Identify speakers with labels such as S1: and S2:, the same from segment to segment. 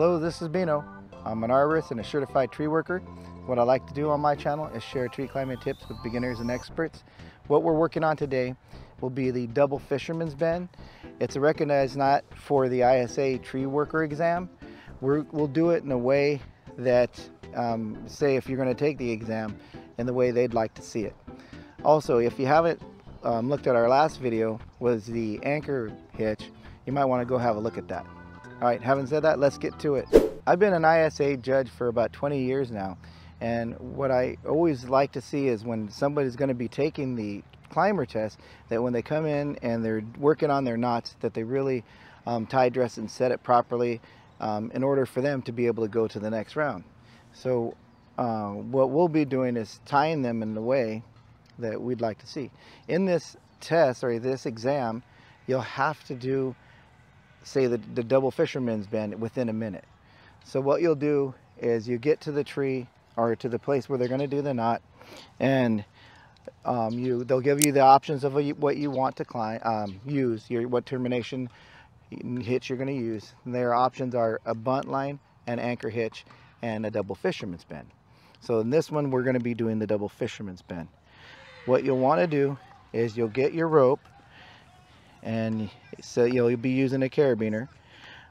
S1: Hello, this is Bino. I'm an arborist and a certified tree worker. What I like to do on my channel is share tree climbing tips with beginners and experts. What we're working on today will be the double fisherman's bend. It's a recognized knot for the ISA tree worker exam. we will do it in a way that, um, say if you're going to take the exam, in the way they'd like to see it. Also, if you haven't um, looked at our last video, was the anchor hitch, you might want to go have a look at that. All right, having said that, let's get to it. I've been an ISA judge for about 20 years now. And what I always like to see is when somebody's going to be taking the climber test, that when they come in and they're working on their knots, that they really um, tie dress and set it properly um, in order for them to be able to go to the next round. So uh, what we'll be doing is tying them in the way that we'd like to see. In this test or this exam, you'll have to do say the, the double fisherman's bend within a minute. So what you'll do is you get to the tree or to the place where they're going to do the knot and um, you they'll give you the options of what you want to climb um, use your what termination hitch you're going to use. And their options are a buntline an anchor hitch and a double fisherman's bend so in this one we're going to be doing the double fisherman's bend what you'll want to do is you'll get your rope and so you'll be using a carabiner.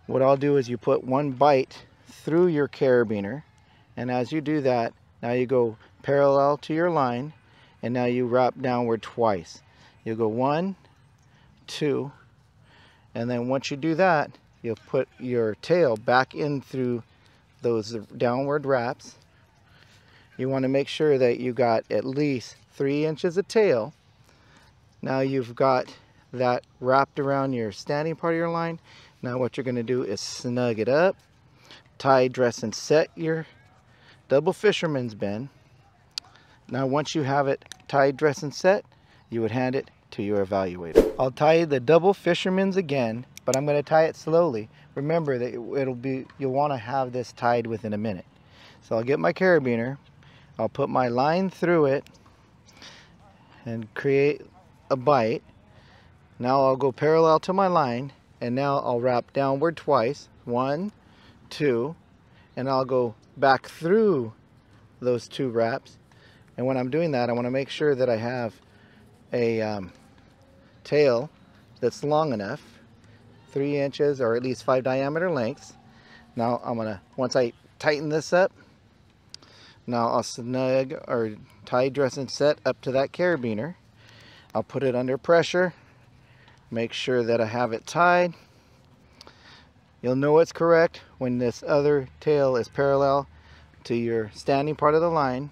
S1: What I'll do is you put one bite through your carabiner and as you do that now you go parallel to your line and now you wrap downward twice. You go one, two, and then once you do that you'll put your tail back in through those downward wraps. You want to make sure that you got at least three inches of tail. Now you've got that wrapped around your standing part of your line. Now what you're going to do is snug it up, tie, dress, and set your double fisherman's bend. Now once you have it tied, dress, and set, you would hand it to your evaluator. I'll tie the double fisherman's again, but I'm going to tie it slowly. Remember that it'll be you'll want to have this tied within a minute. So I'll get my carabiner, I'll put my line through it and create a bite now I'll go parallel to my line and now I'll wrap downward twice. One, two, and I'll go back through those two wraps. And when I'm doing that, I want to make sure that I have a um, tail that's long enough, three inches or at least five diameter lengths. Now I'm gonna, once I tighten this up, now I'll snug or tie dress and set up to that carabiner. I'll put it under pressure make sure that I have it tied. You'll know it's correct when this other tail is parallel to your standing part of the line.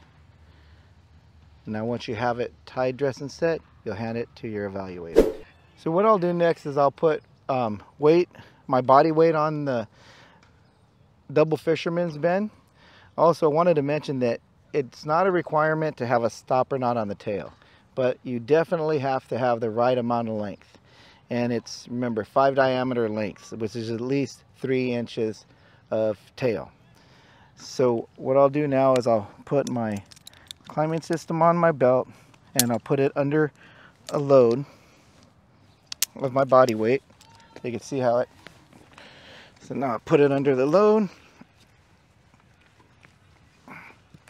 S1: Now once you have it tied dress and set you'll hand it to your evaluator. So what I'll do next is I'll put um, weight my body weight on the double fisherman's bend also I wanted to mention that it's not a requirement to have a stopper knot on the tail but you definitely have to have the right amount of length and it's remember five diameter lengths which is at least three inches of tail. So what I'll do now is I'll put my climbing system on my belt and I'll put it under a load of my body weight. You can see how it so now I put it under the load.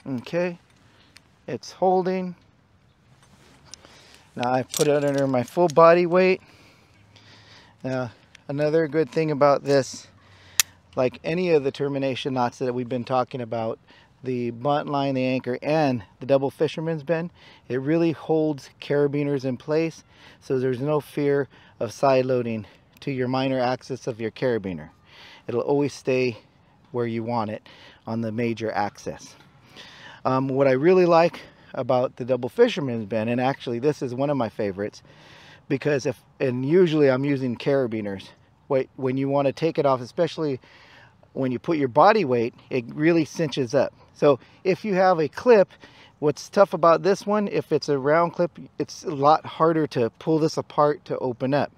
S1: Okay it's holding. Now I put it under my full body weight now, another good thing about this, like any of the termination knots that we've been talking about, the buntline, the anchor, and the double fisherman's bend, it really holds carabiners in place so there's no fear of side loading to your minor axis of your carabiner. It'll always stay where you want it on the major axis. Um, what I really like about the double fisherman's bend, and actually this is one of my favorites, because if and usually I'm using carabiners. When you want to take it off especially when you put your body weight it really cinches up. So if you have a clip what's tough about this one if it's a round clip it's a lot harder to pull this apart to open up.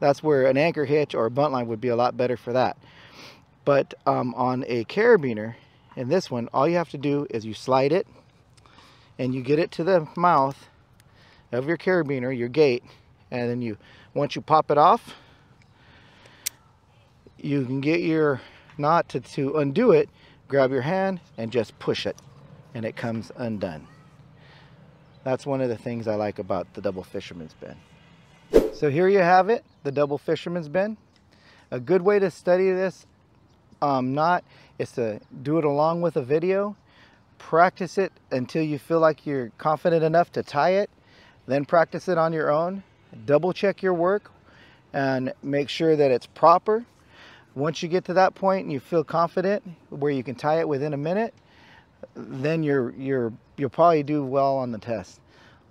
S1: That's where an anchor hitch or a buntline would be a lot better for that. But um, on a carabiner in this one all you have to do is you slide it and you get it to the mouth of your carabiner your gate and then you once you pop it off you can get your knot to, to undo it, grab your hand and just push it and it comes undone. That's one of the things I like about the double fisherman's bend. So here you have it, the double fisherman's bend. A good way to study this um, knot is to do it along with a video. Practice it until you feel like you're confident enough to tie it. Then practice it on your own. Double check your work and make sure that it's proper. Once you get to that point and you feel confident where you can tie it within a minute, then you're you're you'll probably do well on the test.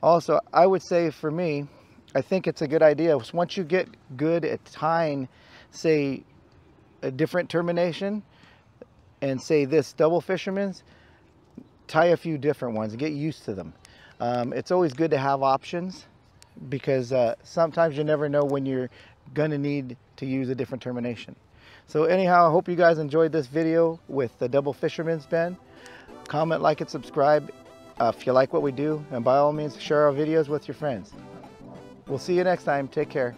S1: Also, I would say for me, I think it's a good idea. Once you get good at tying, say, a different termination, and say this double fisherman's, tie a few different ones and get used to them. Um, it's always good to have options because uh, sometimes you never know when you're gonna need to use a different termination. So anyhow, I hope you guys enjoyed this video with the double fisherman's bend. Comment, like, and subscribe uh, if you like what we do. And by all means, share our videos with your friends. We'll see you next time. Take care.